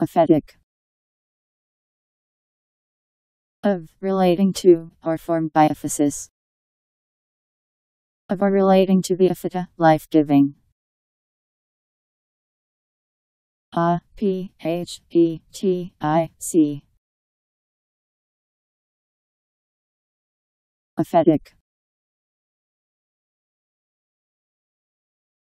Aphetic. Of relating to or formed by aphesis Of or relating to the apheta, life giving. A P H E T I C. Aphetic.